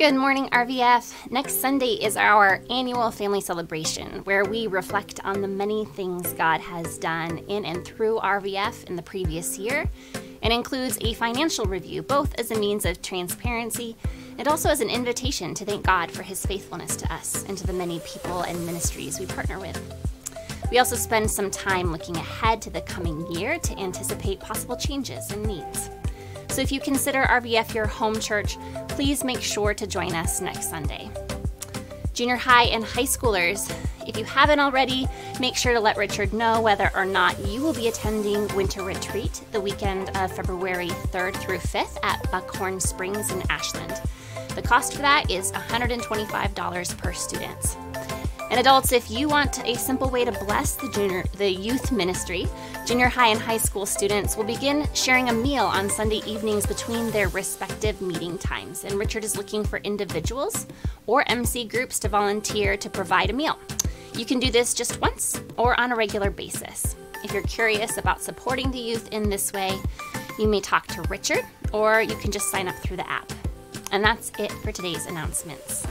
Good morning, RVF. Next Sunday is our annual family celebration where we reflect on the many things God has done in and through RVF in the previous year and includes a financial review, both as a means of transparency and also as an invitation to thank God for his faithfulness to us and to the many people and ministries we partner with. We also spend some time looking ahead to the coming year to anticipate possible changes and needs. So if you consider RVF your home church, please make sure to join us next Sunday. Junior high and high schoolers, if you haven't already, make sure to let Richard know whether or not you will be attending Winter Retreat the weekend of February 3rd through 5th at Buckhorn Springs in Ashland. The cost for that is $125 per student. And adults, if you want a simple way to bless the junior the youth ministry, junior high and high school students will begin sharing a meal on Sunday evenings between their respective meeting times. And Richard is looking for individuals or MC groups to volunteer to provide a meal. You can do this just once or on a regular basis. If you're curious about supporting the youth in this way, you may talk to Richard or you can just sign up through the app. And that's it for today's announcements.